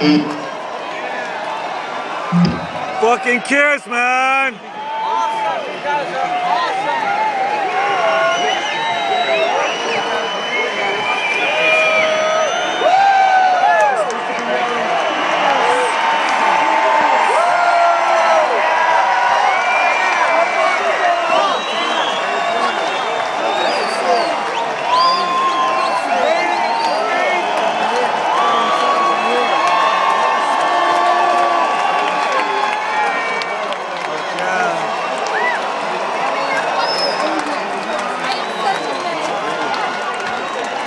Fucking kiss, man. Awesome. You guys are awesome.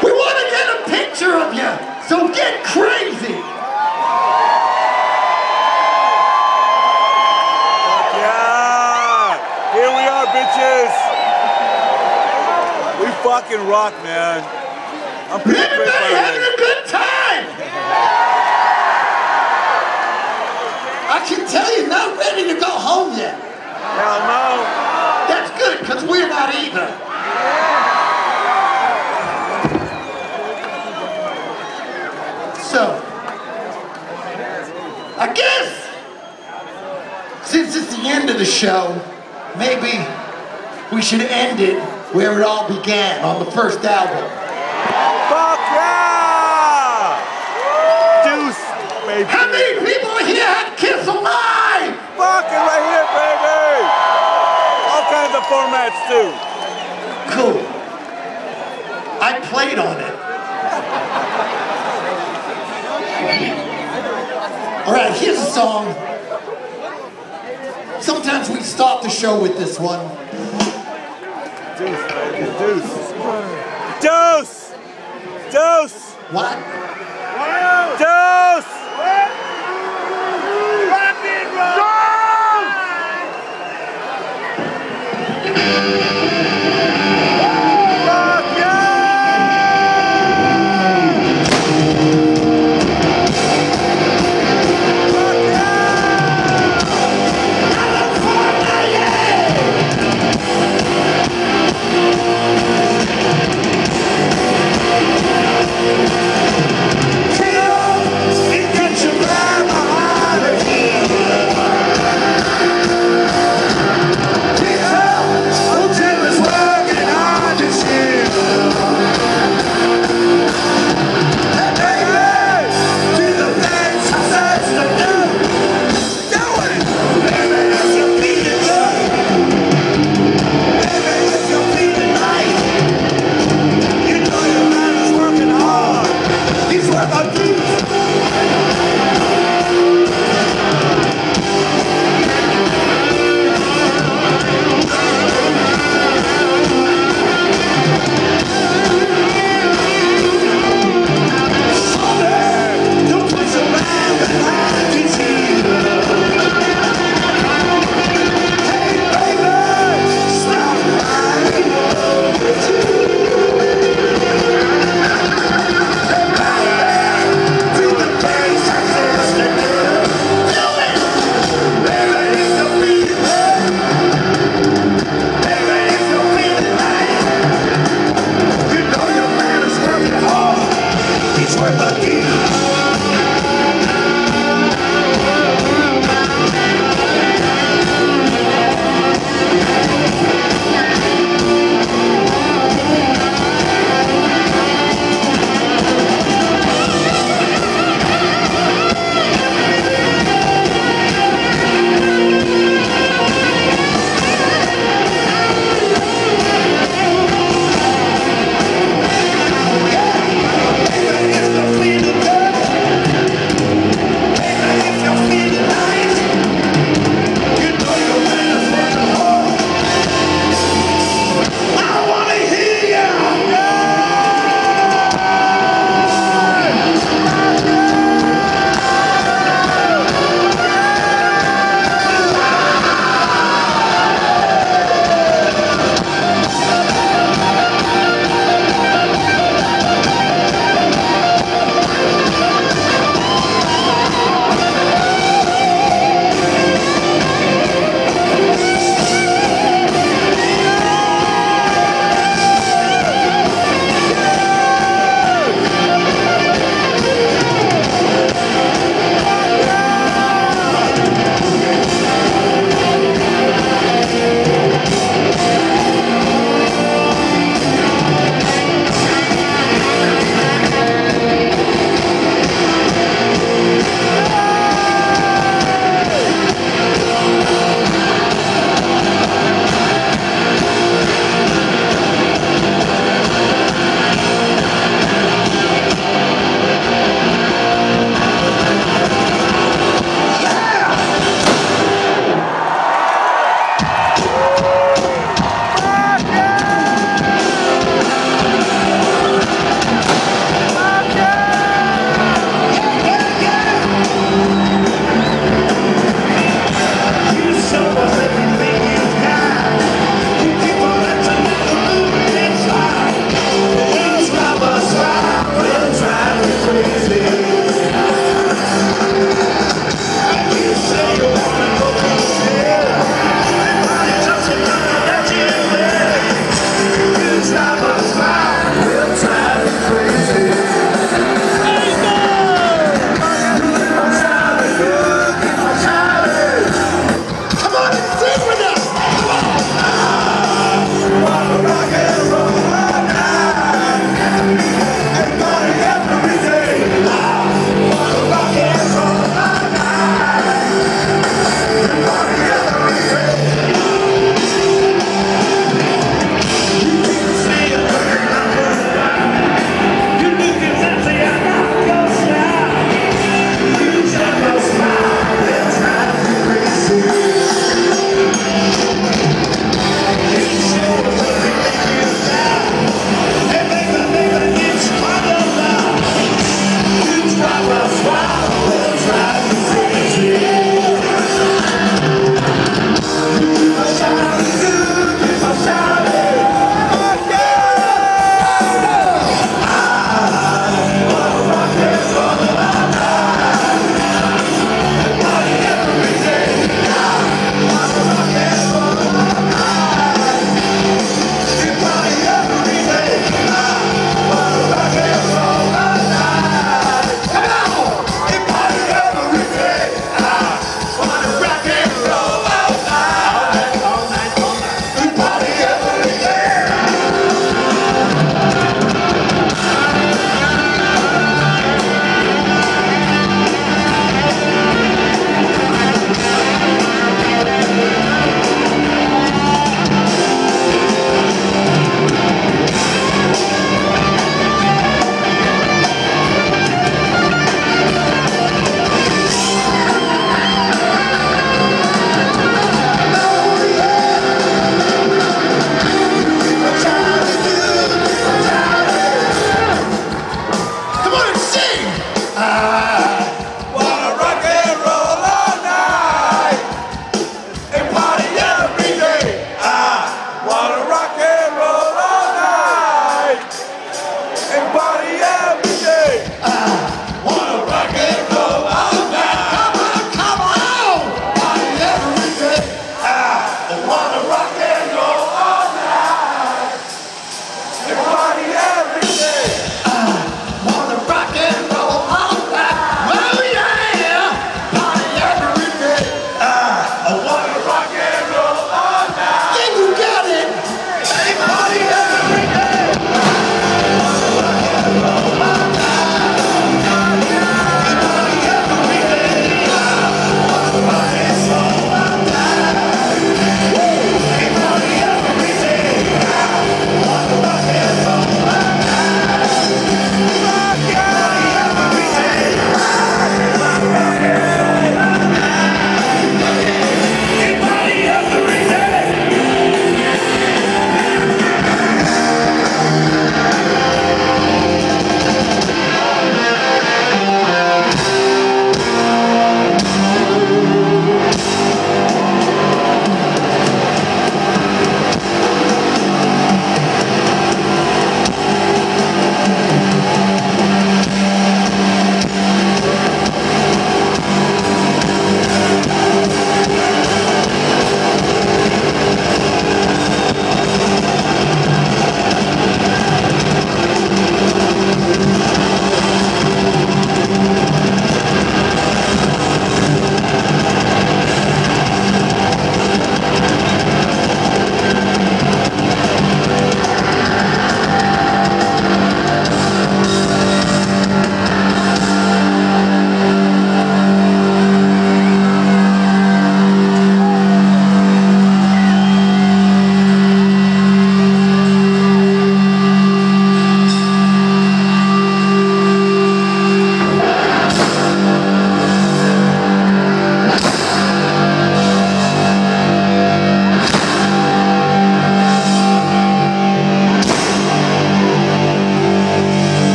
We want to get a picture of you, so get crazy. Yeah. Here we are, bitches. We fucking rock, man. I'm pretty Everybody having a good time. I can tell you're not ready to go home yet. Hell no. That's good, because we're not either. The end of the show, maybe we should end it where it all began, on the first album. Fuck yeah! Deuce, baby. How many people here have Kiss Alive? Fucking right here, baby. All kinds of formats too. Cool. I played on it. All right, here's a song. Sometimes we start the show with this one. Deuce, baby. Deuce. Deuce. Deuce. What? Deuce. Fuck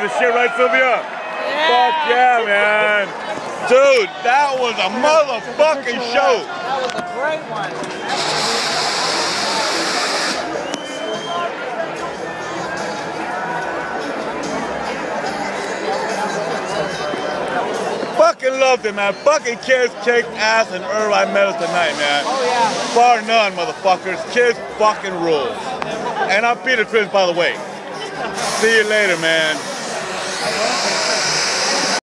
Was the shit, right, Sylvia? Fuck yeah, man. Dude, that was a motherfucking show. That was a great one. Fucking loved it, man. Fucking Kiss kicked ass and Irvine met us tonight, man. Oh yeah. Bar none, motherfuckers. Kiss fucking rules. And I'm Peter Criss, by the way. See you later, man. I love it.